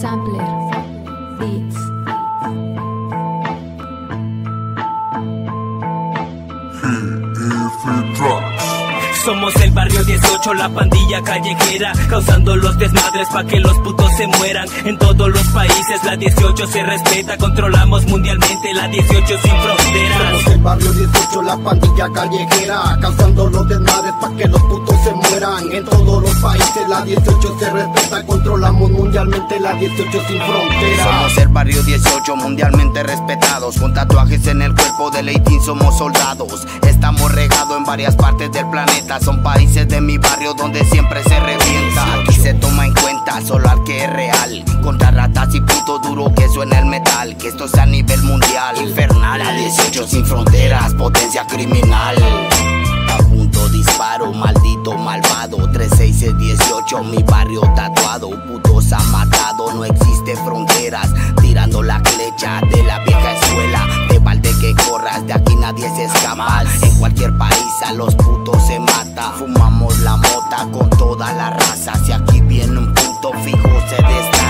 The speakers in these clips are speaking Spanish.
Sampler Beats Somos el barrio 18, la pandilla callejera, causando los desmadres pa' que los putos se mueran. En todos los países la 18 se respeta, controlamos mundialmente la 18 sin fronteras. Somos el barrio 18, la pandilla callejera, causando los desmadres pa' que los putos se mueran. En todos los países la 18 se respeta, controlamos mundialmente la 18 sin fronteras. Somos el barrio 18 mundialmente respetados Con tatuajes en el cuerpo de Leitín somos soldados Estamos regados en varias partes del planeta Son países de mi barrio donde siempre se revienta Aquí se toma en cuenta solo al que es real Contra ratas y puto duro que suena el metal Que esto es a nivel mundial a 18 sin fronteras Potencia criminal. Apunto, disparo, maldito malvado. 36 es 18, mi barrio tatuado. Putos ha matado, no existe fronteras. Tirando la flecha de la vieja escuela. De balde que corras, de aquí nadie se escapa. En cualquier país a los putos se mata. Fumamos la mota con toda la raza. Si aquí viene un punto fijo se no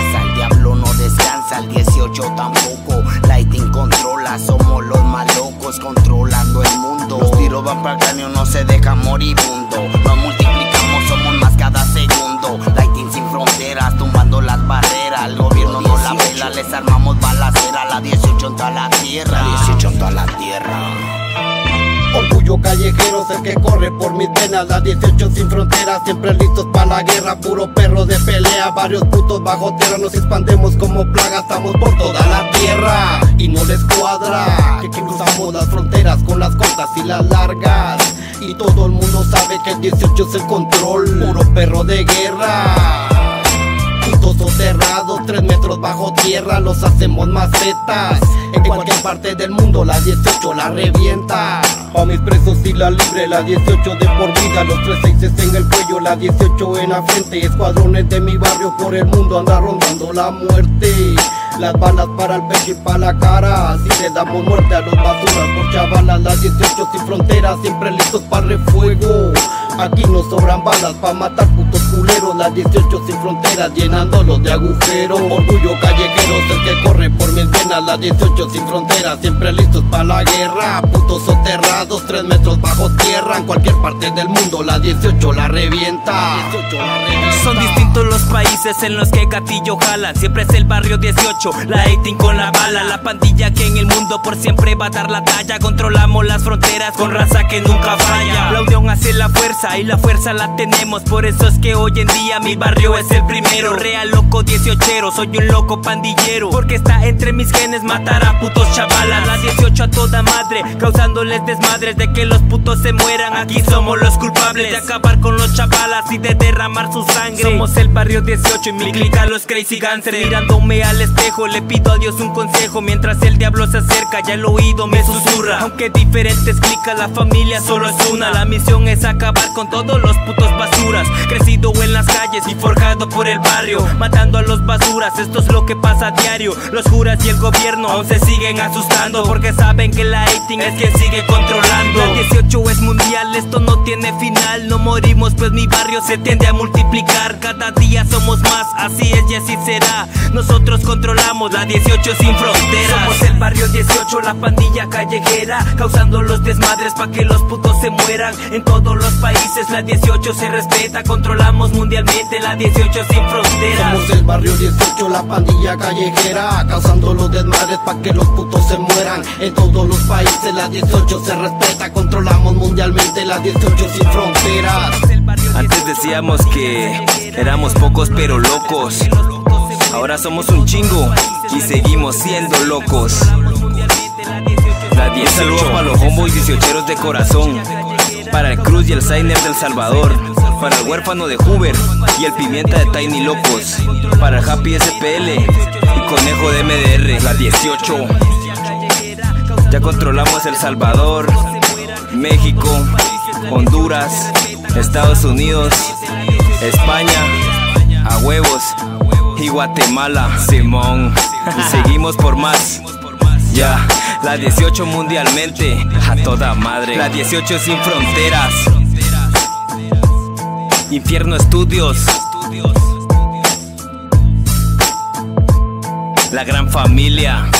el 18 tampoco. Lighting controla, somos los más locos Controlando el mundo. Los tiros van para el cráneo, no se deja moribundo. Nos multiplicamos, somos más cada segundo. Lighting sin fronteras, tumbando las barreras. El gobierno no la vela, les armamos balacera. La 18 en toda la tierra. La 18 en toda la tierra Orgullo callejero el que corre por mis venas. La 18 sin fronteras, siempre listos para la guerra. Puro perro de pelea, varios putos bajo tierra. Nos expandemos como plaga, estamos por toda la tierra. Y no les cuadra que, que cruzamos las fronteras con las cortas y las largas. Y todo el mundo sabe que el 18 es el control. Puro perro de guerra Putos soterrados, tres metros bajo tierra, los hacemos macetas. En cualquier parte del mundo, la 18 la revienta. A mis presos y la libre, la 18 de por vida, los tres seises en el cuello, la 18 en la frente. Escuadrones de mi barrio por el mundo anda rondando la muerte. Las balas para el pecho y para la cara. Si le damos muerte a los basuras por chavalas, 18 sin fronteras, siempre listos para refuego. Aquí no sobran balas pa' matar putos culeros La 18 sin fronteras llenándolos de agujeros Orgullo callejero por mis venas La 18 sin fronteras siempre listos pa' la guerra Putos soterrados tres metros bajo tierra En cualquier parte del mundo la 18 la revienta Son distintos los países en los que Gatillo jalan. Siempre es el barrio 18, la 18 con la bala. La pandilla que en el mundo por siempre va a dar la talla. Controlamos las fronteras con raza que nunca falla. La unión hace la fuerza y la fuerza la tenemos. Por eso es que hoy en día mi barrio es el primero. Real loco 18, soy un loco pandillero. Porque está entre mis genes matar a putos chavalas. La 18 a toda madre, causándoles desmadres de que los putos se mueran. Aquí somos los culpables de acabar con los chavalas y de derramar su sangre. Somos el barrio 18 y mi clica los crazy gangsters. Mirándome al espejo, le pido a Dios un consejo. Mientras el diablo se acerca, ya el oído me susurra. Aunque diferentes clicas, la familia solo es una. La misión es acabar con todos los putos basuras. Crecido en las calles y forjado por el barrio. Matando a los basuras, esto es lo que pasa a diario. Los juras y el gobierno aún se siguen asustando. Porque saben que la 18 es quien sigue controlando. La 18 es mundial, esto no tiene final. No morimos, pues mi barrio se tiende a multiplicar. Cada día somos más, así es y así será. Nosotros controlamos la 18 sin fronteras. Somos el barrio 18, la pandilla callejera. Causando los desmadres pa' que los putos se mueran. En todos los países la 18 se respeta. Controlamos mundialmente la 18 sin fronteras. Somos el barrio 18, la pandilla callejera Causando los desmadres pa' que los putos se mueran En todos los países la 18 se respeta Controlamos mundialmente la 18 sin fronteras Antes decíamos que éramos pocos pero locos. Ahora somos un chingo y seguimos siendo locos. La 10 saludos para los homeboys 18 de corazón. Para el Cruz y el Zainer del Salvador. Para el huérfano de Hoover y el pimienta de Tiny Locos. Para el Happy SPL y Conejo de MDR. La 18. Ya controlamos El Salvador, México, Honduras, Estados Unidos, España, a huevos y Guatemala, Simón. Seguimos por más. Ya, la 18 mundialmente, a toda madre. La 18 sin fronteras. Infierno Estudios. La gran familia.